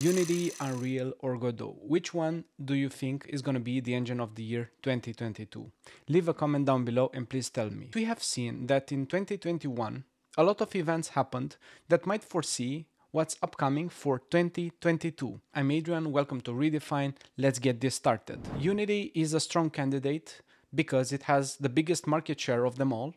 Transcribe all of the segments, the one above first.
Unity, Unreal, or Godot? Which one do you think is going to be the engine of the year 2022? Leave a comment down below and please tell me. We have seen that in 2021, a lot of events happened that might foresee what's upcoming for 2022. I'm Adrian, welcome to Redefine. Let's get this started. Unity is a strong candidate because it has the biggest market share of them all.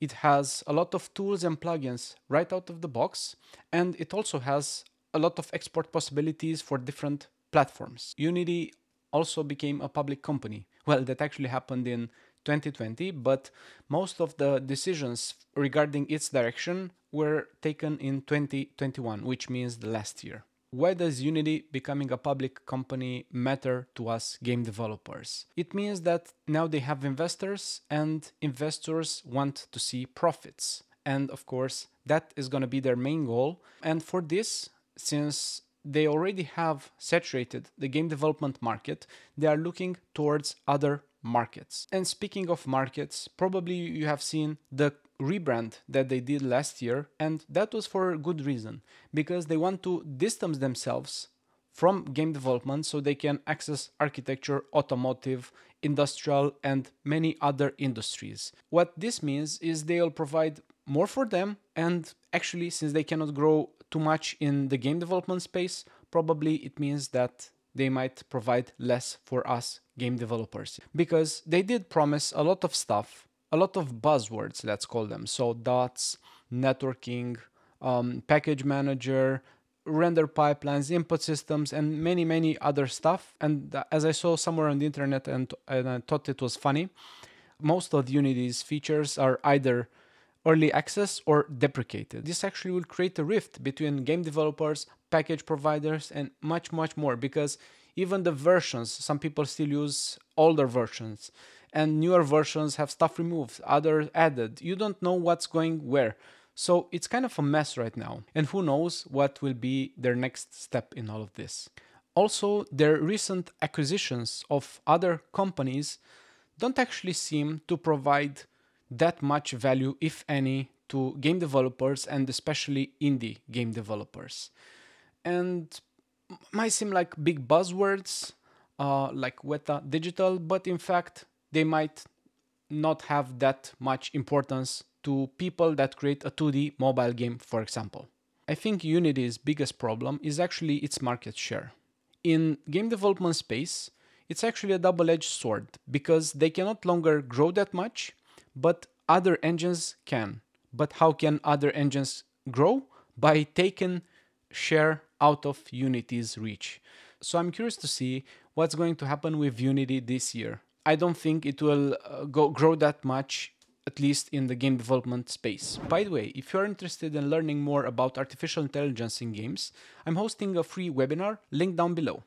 It has a lot of tools and plugins right out of the box, and it also has a lot of export possibilities for different platforms. Unity also became a public company. Well, that actually happened in 2020, but most of the decisions regarding its direction were taken in 2021, which means the last year. Why does Unity becoming a public company matter to us game developers? It means that now they have investors and investors want to see profits. And of course, that is going to be their main goal. And for this, since they already have saturated the game development market, they are looking towards other markets. And speaking of markets, probably you have seen the rebrand that they did last year, and that was for a good reason because they want to distance themselves from game development so they can access architecture, automotive, industrial, and many other industries. What this means is they'll provide more for them, and actually, since they cannot grow too much in the game development space, probably it means that they might provide less for us game developers because they did promise a lot of stuff, a lot of buzzwords, let's call them. So, dots, networking, um, package manager, render pipelines, input systems, and many, many other stuff. And as I saw somewhere on the internet and, and I thought it was funny, most of Unity's features are either early access or deprecated. This actually will create a rift between game developers, package providers, and much, much more because even the versions, some people still use older versions and newer versions have stuff removed, other added. You don't know what's going where. So it's kind of a mess right now. And who knows what will be their next step in all of this. Also, their recent acquisitions of other companies don't actually seem to provide that much value, if any, to game developers and especially indie game developers. And might seem like big buzzwords uh, like Weta Digital, but in fact, they might not have that much importance to people that create a 2D mobile game, for example. I think Unity's biggest problem is actually its market share. In game development space, it's actually a double-edged sword because they cannot longer grow that much but other engines can. But how can other engines grow? By taking share out of Unity's reach. So I'm curious to see what's going to happen with Unity this year. I don't think it will uh, go grow that much at least in the game development space. By the way, if you're interested in learning more about artificial intelligence in games, I'm hosting a free webinar, link down below.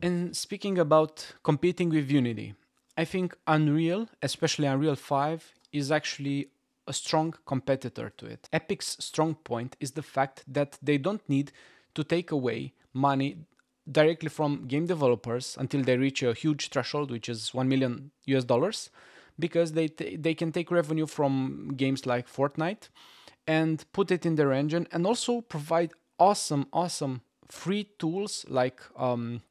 And speaking about competing with Unity, I think Unreal, especially Unreal 5, is actually a strong competitor to it. Epic's strong point is the fact that they don't need to take away money directly from game developers until they reach a huge threshold, which is 1 million US dollars, because they, t- they can take revenue from games like Fortnite and put it in their engine and also provide awesome, awesome free tools like um,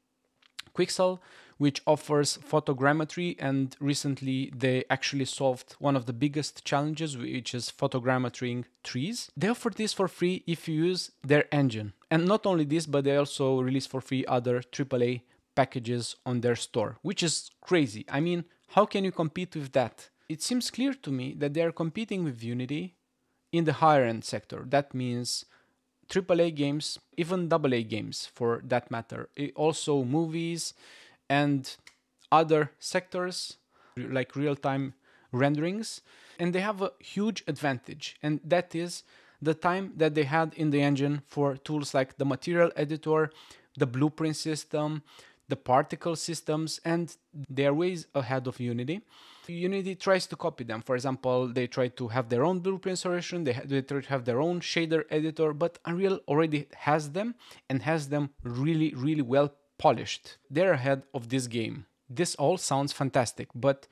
Quixel, which offers photogrammetry. And recently, they actually solved one of the biggest challenges, which is photogrammetrying trees. They offer this for free if you use their engine. And not only this, but they also release for free other AAA packages on their store, which is crazy. I mean, how can you compete with that? It seems clear to me that they are competing with Unity in the higher end sector. That means AAA games, even AA games for that matter. Also movies, and other sectors like real time renderings. And they have a huge advantage, and that is the time that they had in the engine for tools like the material editor, the blueprint system, the particle systems, and they are ways ahead of Unity. Unity tries to copy them. For example, they try to have their own blueprint solution, they, they try to have their own shader editor, but Unreal already has them and has them really, really well polished. They're ahead of this game. This all sounds fantastic, but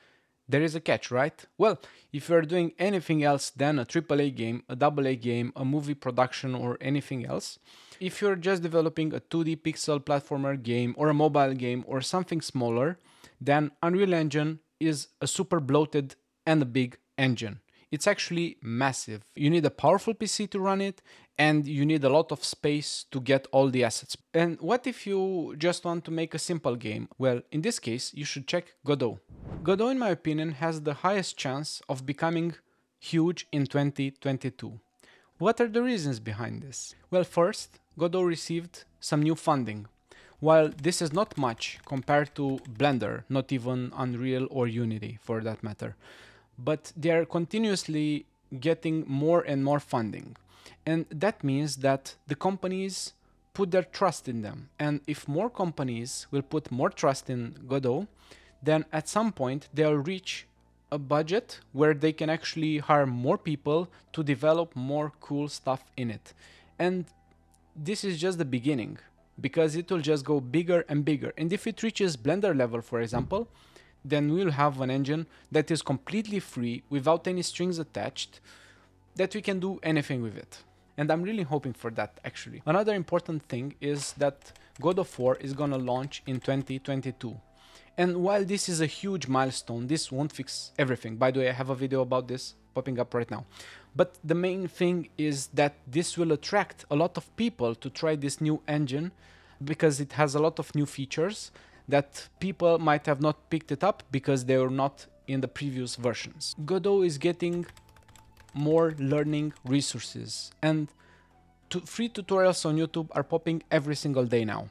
there is a catch, right? Well, if you're doing anything else than a AAA game, a AA game, a movie production, or anything else, if you're just developing a 2D pixel platformer game or a mobile game or something smaller, then Unreal Engine is a super bloated and a big engine. It's actually massive. You need a powerful PC to run it and you need a lot of space to get all the assets. And what if you just want to make a simple game? Well, in this case, you should check Godot. Godot, in my opinion, has the highest chance of becoming huge in 2022. What are the reasons behind this? Well, first, Godot received some new funding. While this is not much compared to Blender, not even Unreal or Unity for that matter, but they are continuously getting more and more funding. And that means that the companies put their trust in them. And if more companies will put more trust in Godot, then at some point they'll reach a budget where they can actually hire more people to develop more cool stuff in it. And this is just the beginning because it will just go bigger and bigger. And if it reaches Blender level, for example, then we'll have an engine that is completely free without any strings attached that we can do anything with it. And I'm really hoping for that actually. Another important thing is that Godot 4 is gonna launch in 2022. And while this is a huge milestone, this won't fix everything. By the way, I have a video about this popping up right now. But the main thing is that this will attract a lot of people to try this new engine because it has a lot of new features that people might have not picked it up because they were not in the previous versions. Godot is getting more learning resources and free tutorials on YouTube are popping every single day now.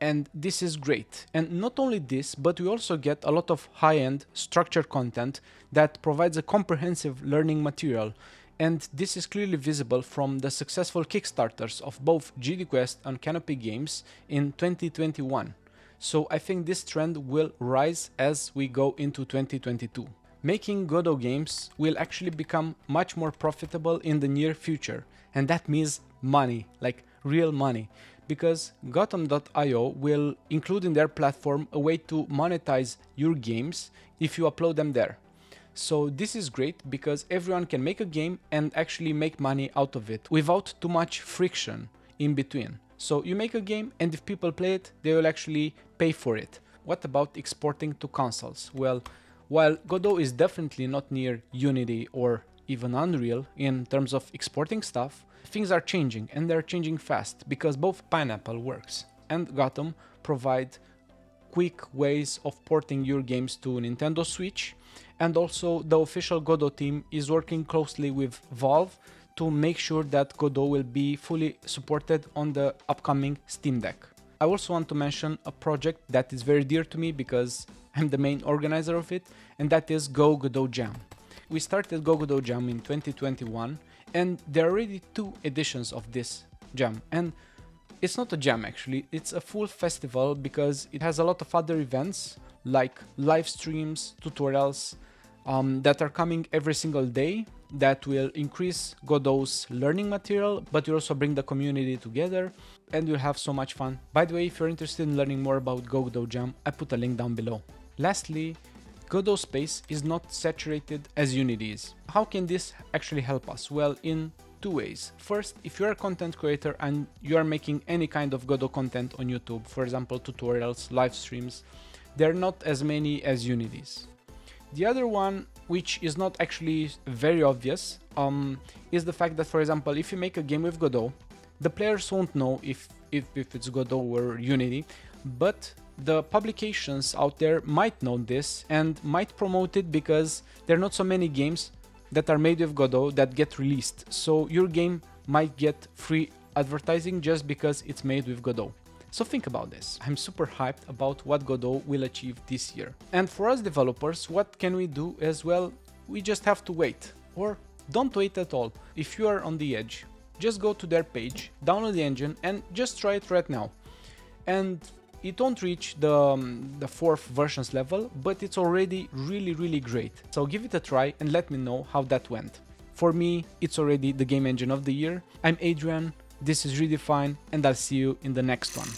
And this is great. And not only this, but we also get a lot of high-end structured content that provides a comprehensive learning material. And this is clearly visible from the successful Kickstarters of both GDQuest and Canopy Games in 2021. So I think this trend will rise as we go into 2022. Making Godot games will actually become much more profitable in the near future, and that means money, like real money, because Gotm.io will include in their platform a way to monetize your games if you upload them there. So this is great because everyone can make a game and actually make money out of it without too much friction in between. So you make a game and if people play it, they will actually pay for it. What about exporting to consoles? Well, while Godot is definitely not near Unity or even Unreal in terms of exporting stuff, things are changing and they're changing fast because both Pineapple works and Gotm provide quick ways of porting your games to Nintendo Switch and also the official Godot team is working closely with Valve to make sure that Godot will be fully supported on the upcoming Steam Deck. I also want to mention a project that is very dear to me because I'm the main organizer of it, and that is Go Godot Jam. We started Go Godot Jam in 2021, and there are already two editions of this jam. And it's not a jam actually, it's a full festival because it has a lot of other events like live streams, tutorials um, that are coming every single day that will increase Godot's learning material, but you also bring the community together and you'll have so much fun. By the way, if you're interested in learning more about Godot Jam, I put a link down below. Lastly, Godot space is not saturated as Unity is. How can this actually help us? Well, in two ways. First, if you're a content creator and you are making any kind of Godot content on YouTube, for example, tutorials, live streams, there are not as many as Unity's. The other one which is not actually very obvious, um, is the fact that, for example, if you make a game with Godot, the players won't know if, if, if it's Godot or Unity, but the publications out there might know this and might promote it because there are not so many games that are made with Godot that get released. So your game might get free advertising just because it's made with Godot. So think about this. I'm super hyped about what Godot will achieve this year. And for us developers, what can we do as well? We just have to wait. Or don't wait at all. If you are on the edge, just go to their page, download the engine and just try it right now. And it won't reach the, um, the fourth versions level, but it's already really, really great. So give it a try and let me know how that went. For me, it's already the game engine of the year. I'm Adrian, this is Redefine, and I'll see you in the next one.